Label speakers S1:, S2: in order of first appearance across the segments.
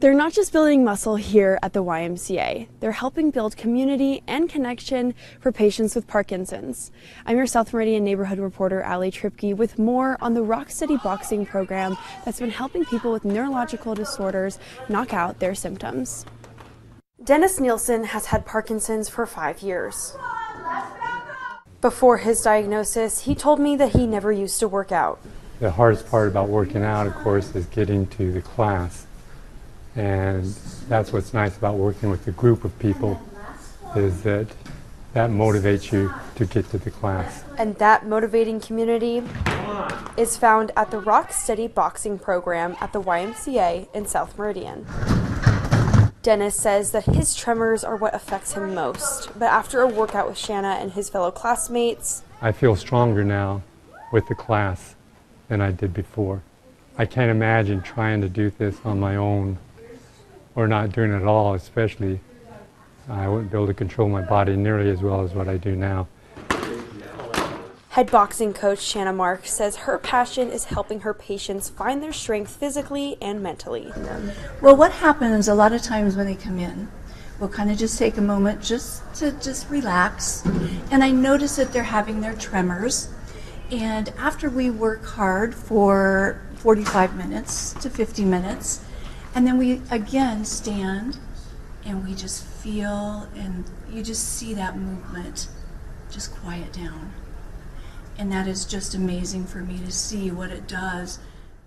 S1: They're not just building muscle here at the YMCA, they're helping build community and connection for patients with Parkinson's. I'm your South Meridian neighborhood reporter, Allie Tripke, with more on the Rock Steady Boxing program that's been helping people with neurological disorders knock out their symptoms. Dennis Nielsen has had Parkinson's for five years. Before his diagnosis, he told me that he never used to work out.
S2: The hardest part about working out, of course, is getting to the class. And that's what's nice about working with a group of people is that that motivates you to get to the class.
S1: And that motivating community is found at the Rock Steady Boxing program at the YMCA in South Meridian. Dennis says that his tremors are what affects him most, but after a workout with Shanna and his fellow classmates,
S2: I feel stronger now with the class than I did before. I can't imagine trying to do this on my own or not doing it at all, especially I wouldn't be able to control my body nearly as well as what I do now.
S1: Head boxing coach Shanna Mark says her passion is helping her patients find their strength physically and mentally.
S3: Well, what happens a lot of times when they come in, we'll kind of just take a moment just to just relax. And I notice that they're having their tremors. And after we work hard for 45 minutes to 50 minutes, and then we again stand and we just feel and you just see that movement just quiet down. And that is just amazing for me to see what it does.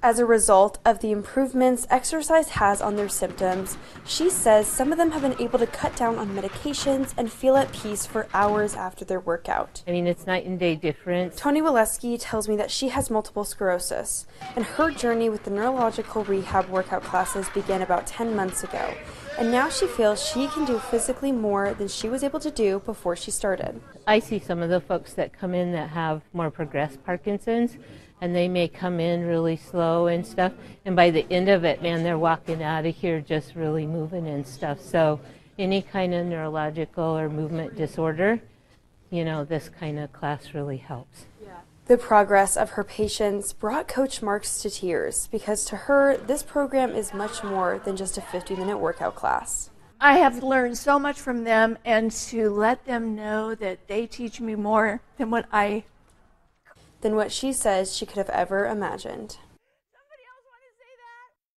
S1: As a result of the improvements exercise has on their symptoms, she says some of them have been able to cut down on medications and feel at peace for hours after their workout.
S4: I mean, it's night and day difference.
S1: Tony Waleski tells me that she has multiple sclerosis, and her journey with the neurological rehab workout classes began about 10 months ago. And now she feels she can do physically more than she was able to do before she started.
S4: I see some of the folks that come in that have more progressed Parkinson's, and they may come in really slow and stuff. And by the end of it, man, they're walking out of here just really moving and stuff. So, any kind of neurological or movement disorder, you know, this kind of class really helps.
S1: The progress of her patients brought Coach Marks to tears because to her, this program is much more than just a 50 minute workout class.
S5: I have learned so much from them, and to let them know that they teach me more than what I
S1: Than what she says she could have ever imagined.